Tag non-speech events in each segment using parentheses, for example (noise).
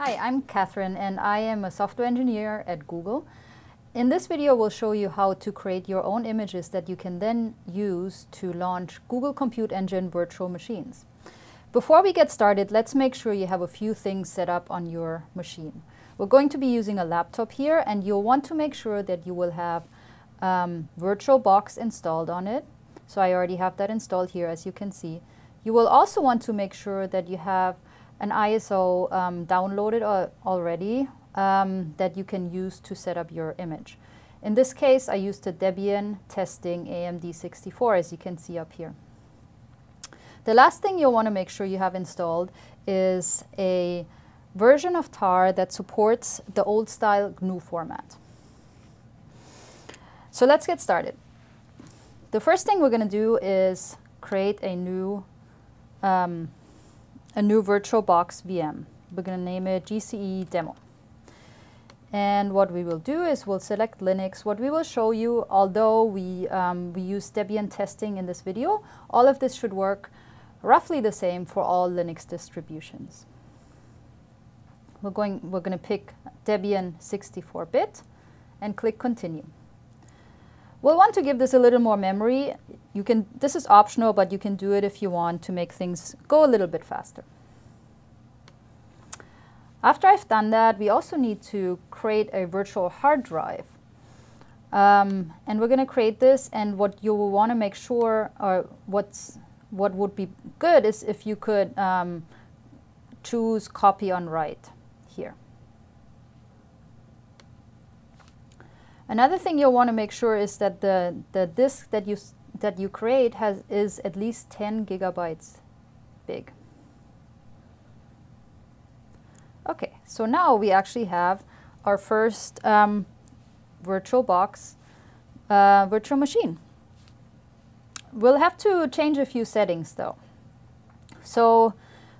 Hi, I'm Catherine and I am a software engineer at Google. In this video, we'll show you how to create your own images that you can then use to launch Google Compute Engine virtual machines. Before we get started, let's make sure you have a few things set up on your machine. We're going to be using a laptop here and you'll want to make sure that you will have um, VirtualBox installed on it. So I already have that installed here as you can see. You will also want to make sure that you have an ISO um, downloaded already um, that you can use to set up your image. In this case, I used a Debian testing AMD64 as you can see up here. The last thing you'll want to make sure you have installed is a version of tar that supports the old style GNU format. So let's get started. The first thing we're going to do is create a new um, a new VirtualBox VM. We're going to name it GCE demo. And what we will do is we'll select Linux. What we will show you, although we, um, we use Debian testing in this video, all of this should work roughly the same for all Linux distributions. We're going, we're going to pick Debian 64-bit and click Continue. We'll want to give this a little more memory. You can, this is optional, but you can do it if you want to make things go a little bit faster. After I've done that, we also need to create a virtual hard drive. Um, and we're going to create this, and what you will want to make sure, or what's what would be good is if you could um, choose copy on write here. Another thing you'll want to make sure is that the, the disk that you, that you create has, is at least 10 gigabytes big. Okay, so now we actually have our first um, VirtualBox uh, virtual machine. We'll have to change a few settings though. So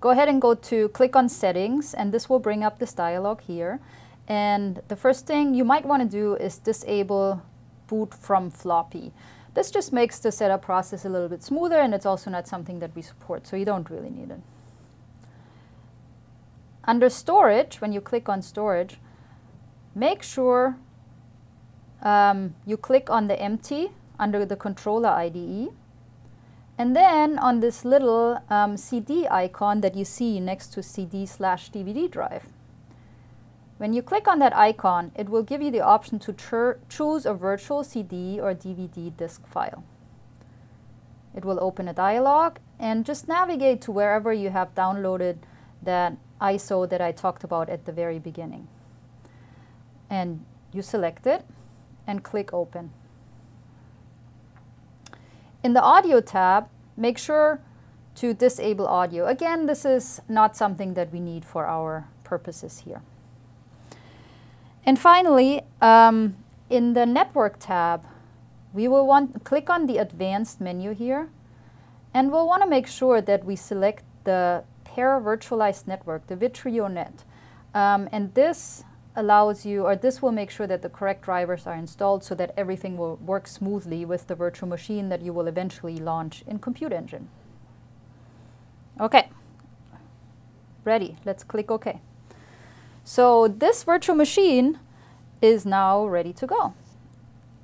go ahead and go to click on settings and this will bring up this dialog here. And the first thing you might want to do is disable boot from floppy. This just makes the setup process a little bit smoother and it's also not something that we support, so you don't really need it. Under storage, when you click on storage, make sure um, you click on the empty under the controller IDE. And then on this little um, CD icon that you see next to CD slash DVD drive. When you click on that icon, it will give you the option to choose a virtual CD or DVD disk file. It will open a dialog and just navigate to wherever you have downloaded that ISO that I talked about at the very beginning. And you select it and click open. In the audio tab, make sure to disable audio. Again, this is not something that we need for our purposes here. And finally, um, in the network tab, we will want click on the advanced menu here, and we'll want to make sure that we select the para-virtualized network, the virtio-net. Um, and this allows you, or this will make sure that the correct drivers are installed so that everything will work smoothly with the virtual machine that you will eventually launch in Compute Engine. Okay, ready, let's click OK. So this virtual machine is now ready to go.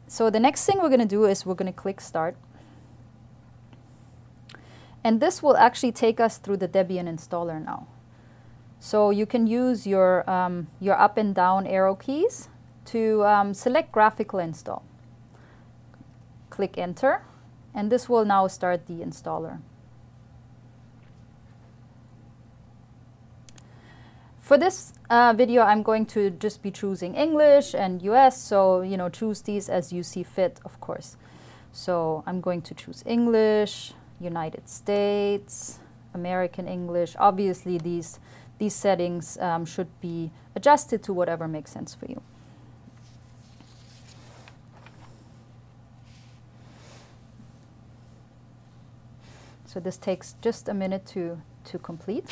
So the next thing we're going to do is we're going to click Start. And this will actually take us through the Debian installer now. So you can use your, um, your up and down arrow keys to um, select graphical install. Click enter and this will now start the installer. For this uh, video, I'm going to just be choosing English and US, so you know choose these as you see fit, of course. So I'm going to choose English, United States, American English. Obviously, these these settings um, should be adjusted to whatever makes sense for you. So this takes just a minute to, to complete.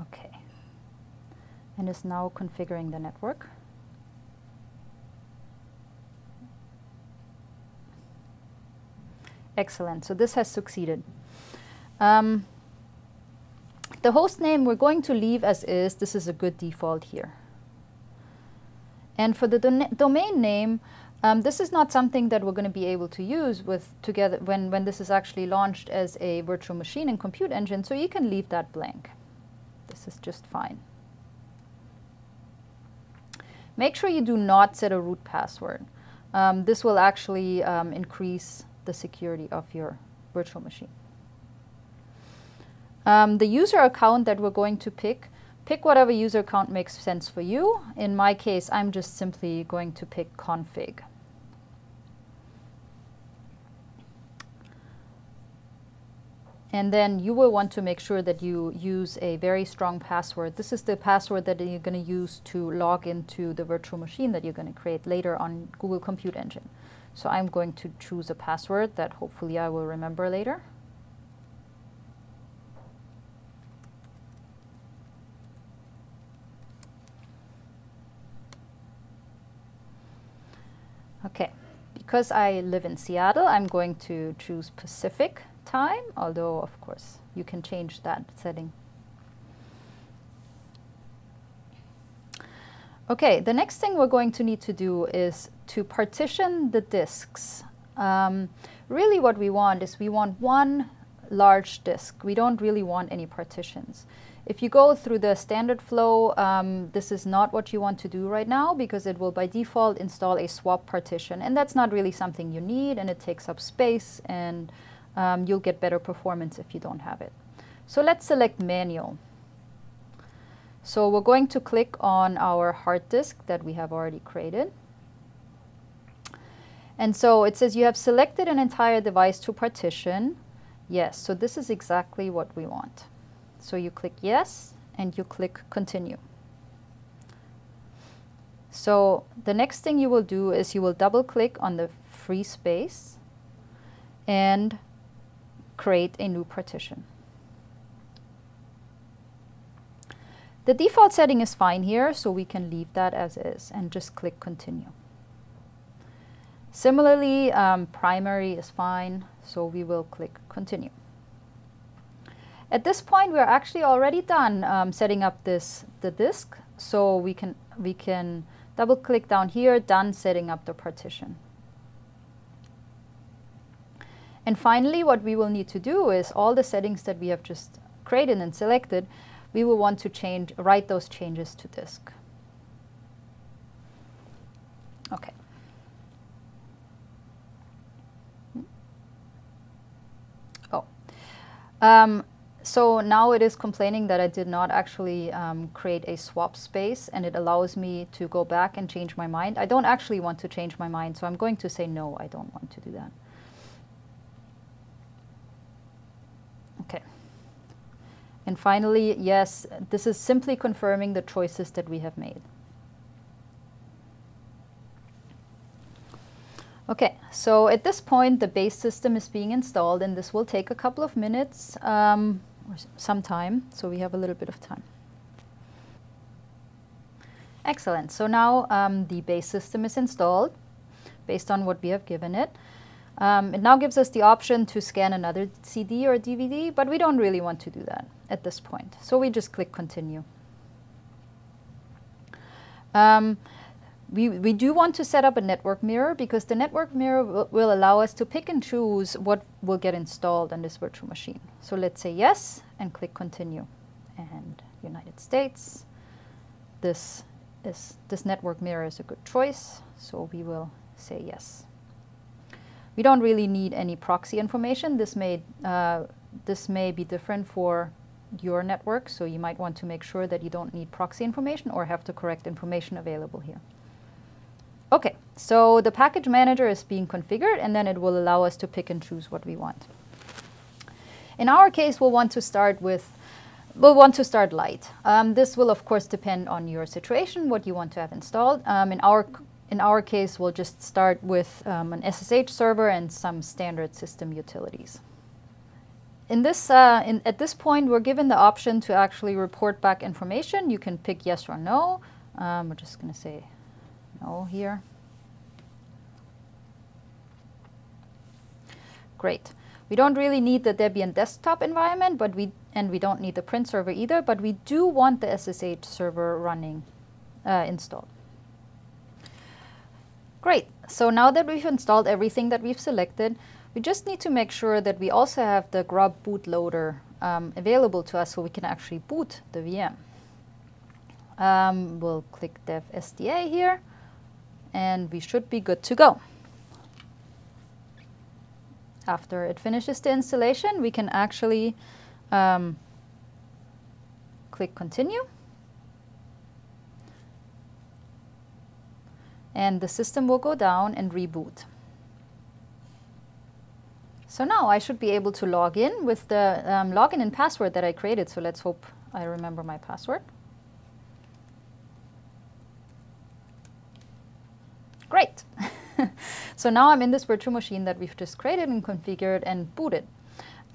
Okay. And is now configuring the network. Excellent. So this has succeeded. Um, the host name we're going to leave as is. This is a good default here. And for the do domain name, um, this is not something that we're going to be able to use with together when, when this is actually launched as a virtual machine and compute engine, so you can leave that blank. This is just fine. Make sure you do not set a root password. Um, this will actually um, increase the security of your virtual machine. Um, the user account that we're going to pick, pick whatever user account makes sense for you. In my case, I'm just simply going to pick config. And then you will want to make sure that you use a very strong password. This is the password that you're going to use to log into the virtual machine that you're going to create later on Google Compute Engine. So I'm going to choose a password that hopefully I will remember later. Okay, because I live in Seattle, I'm going to choose Pacific time, although of course you can change that setting. Okay, the next thing we're going to need to do is to partition the disks. Um, really what we want is we want one large disk. We don't really want any partitions. If you go through the standard flow, um, this is not what you want to do right now because it will by default install a swap partition and that's not really something you need and it takes up space and um, you'll get better performance if you don't have it. So let's select manual. So we're going to click on our hard disk that we have already created. And so it says you have selected an entire device to partition. Yes, so this is exactly what we want. So you click yes and you click continue. So the next thing you will do is you will double click on the free space and create a new partition. The default setting is fine here, so we can leave that as is and just click continue. Similarly, um, primary is fine, so we will click continue. At this point, we're actually already done um, setting up this the disk, so we can we can double click down here, done setting up the partition. And finally, what we will need to do is all the settings that we have just created and selected, we will want to change, write those changes to disk. Okay. Oh. Um, so now it is complaining that I did not actually um, create a swap space and it allows me to go back and change my mind. I don't actually want to change my mind, so I'm going to say no, I don't want to do that. Okay. And finally, yes, this is simply confirming the choices that we have made. Okay, so at this point, the base system is being installed, and this will take a couple of minutes. Um, or some time, so we have a little bit of time. Excellent. So now um, the base system is installed based on what we have given it. Um, it now gives us the option to scan another CD or DVD, but we don't really want to do that at this point. So we just click continue. Um, we, we do want to set up a network mirror because the network mirror will allow us to pick and choose what will get installed on this virtual machine. So let's say yes and click continue. And United States, this, is, this network mirror is a good choice, so we will say yes. We don't really need any proxy information. This may, uh, this may be different for your network, so you might want to make sure that you don't need proxy information or have the correct information available here. Okay, so the package manager is being configured and then it will allow us to pick and choose what we want. In our case, we'll want to start with, we'll want to start light. Um, this will of course depend on your situation, what you want to have installed. Um, in, our, in our case, we'll just start with um, an SSH server and some standard system utilities. In this, uh, in, at this point, we're given the option to actually report back information. You can pick yes or no. Um, we're just going to say no here. Great. We don't really need the Debian desktop environment, but we and we don't need the print server either, but we do want the SSH server running uh, installed. Great. So now that we've installed everything that we've selected, we just need to make sure that we also have the grub bootloader um, available to us so we can actually boot the VM. Um, we'll click dev SDA here, and we should be good to go. After it finishes the installation, we can actually um, click continue. And the system will go down and reboot. So now I should be able to log in with the um, login and password that I created. So let's hope I remember my password. Great. (laughs) so now I'm in this virtual machine that we've just created and configured and booted.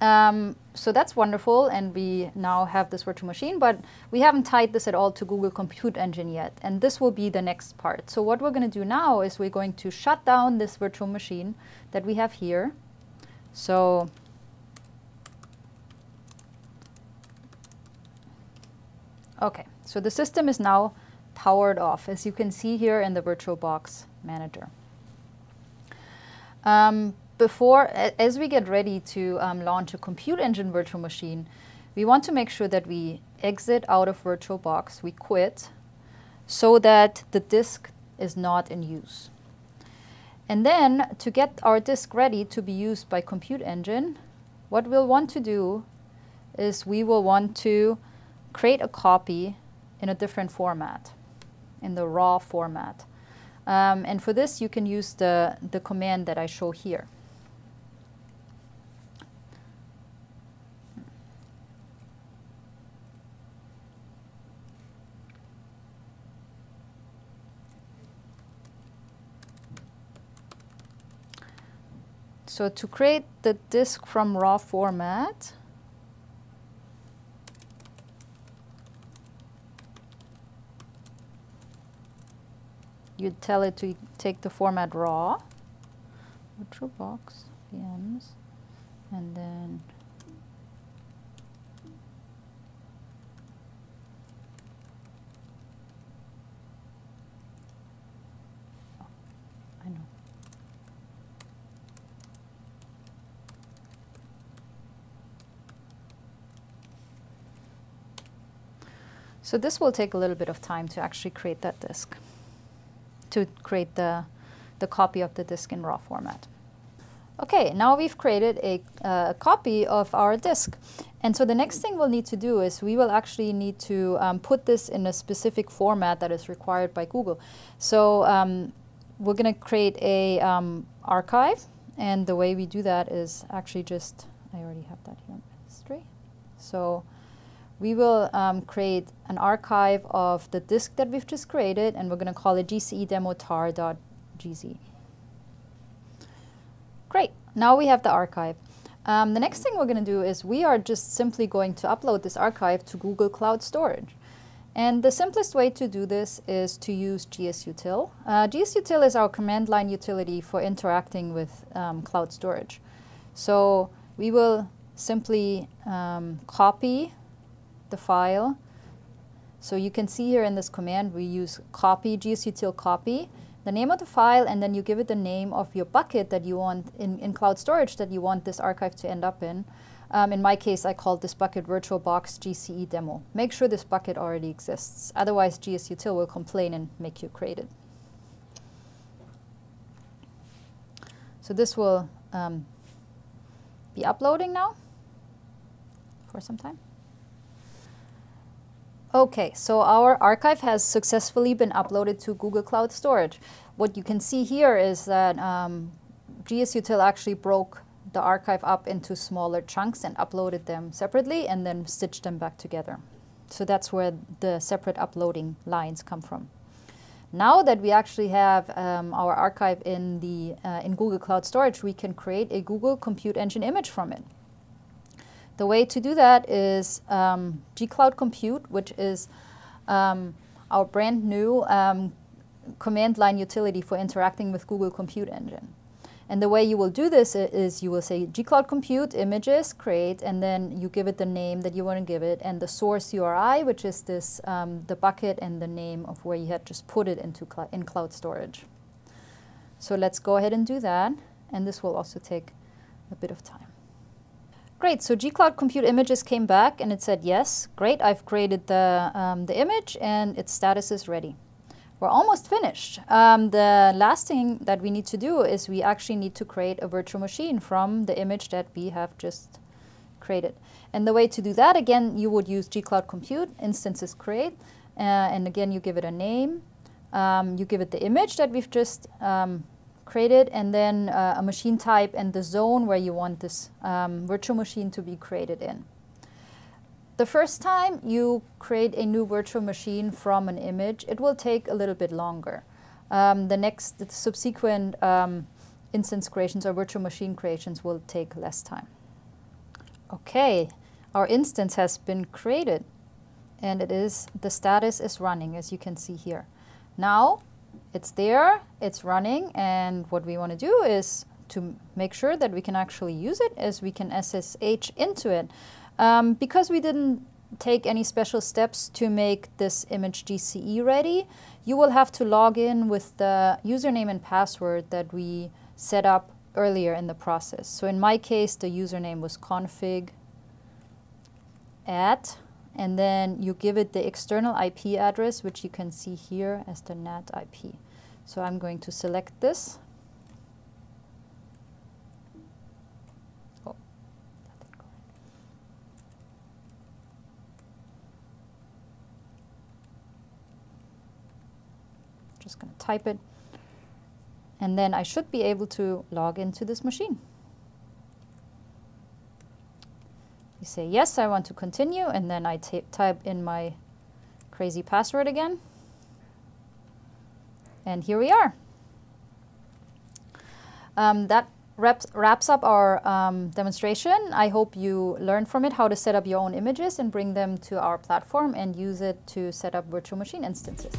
Um, so that's wonderful, and we now have this virtual machine, but we haven't tied this at all to Google Compute Engine yet, and this will be the next part. So what we're going to do now is we're going to shut down this virtual machine that we have here. So okay, so the system is now powered off, as you can see here in the VirtualBox Manager. Um, before, as we get ready to um, launch a compute engine virtual machine, we want to make sure that we exit out of VirtualBox, we quit, so that the disk is not in use. And then to get our disk ready to be used by Compute Engine, what we'll want to do is we will want to create a copy in a different format, in the raw format. Um, and for this, you can use the, the command that I show here. So to create the disk from raw format, you'd tell it to take the format raw, VirtualBox, VMs, and then So this will take a little bit of time to actually create that disk, to create the, the copy of the disk in raw format. Okay, now we've created a uh, copy of our disk. And so the next thing we'll need to do is we will actually need to um, put this in a specific format that is required by Google. So um, we're going to create a um, archive. And the way we do that is actually just, I already have that here in history. So we will um, create an archive of the disk that we've just created, and we're going to call it gcedemotar.gz. Great. Now we have the archive. Um, the next thing we're going to do is we are just simply going to upload this archive to Google Cloud Storage. And the simplest way to do this is to use gsutil. Uh, gsutil is our command line utility for interacting with um, cloud storage. So we will simply um, copy the file. So you can see here in this command, we use copy, gsutil copy, the name of the file, and then you give it the name of your bucket that you want in, in cloud storage that you want this archive to end up in. Um, in my case, I called this bucket VirtualBox GCE demo. Make sure this bucket already exists. Otherwise, gsutil will complain and make you create it. So this will um, be uploading now for some time. Okay, so our archive has successfully been uploaded to Google Cloud Storage. What you can see here is that um, gsutil actually broke the archive up into smaller chunks and uploaded them separately and then stitched them back together. So that's where the separate uploading lines come from. Now that we actually have um, our archive in, the, uh, in Google Cloud Storage, we can create a Google Compute Engine image from it. The way to do that is um, gcloud compute, which is um, our brand new um, command line utility for interacting with Google Compute Engine. And the way you will do this is you will say gcloud compute images create, and then you give it the name that you want to give it, and the source URI, which is this um, the bucket and the name of where you had just put it into cl in cloud storage. So let's go ahead and do that, and this will also take a bit of time. Great, so gcloud compute images came back and it said, yes, great, I've created the, um, the image and its status is ready. We're almost finished. Um, the last thing that we need to do is we actually need to create a virtual machine from the image that we have just created. And the way to do that, again, you would use gcloud compute, instances create, uh, and again, you give it a name. Um, you give it the image that we've just um, created, and then uh, a machine type and the zone where you want this um, virtual machine to be created in. The first time you create a new virtual machine from an image, it will take a little bit longer. Um, the next, the subsequent um, instance creations or virtual machine creations will take less time. Okay, our instance has been created and it is, the status is running as you can see here. Now it's there, it's running, and what we want to do is to make sure that we can actually use it as we can SSH into it. Um, because we didn't take any special steps to make this image GCE ready, you will have to log in with the username and password that we set up earlier in the process. So in my case, the username was config at, and then you give it the external IP address, which you can see here as the NAT IP. So I'm going to select this oh, just going to type it. And then I should be able to log into this machine. You say, yes, I want to continue, and then I type in my crazy password again. And here we are. Um, that wraps, wraps up our um, demonstration. I hope you learned from it how to set up your own images and bring them to our platform and use it to set up virtual machine instances.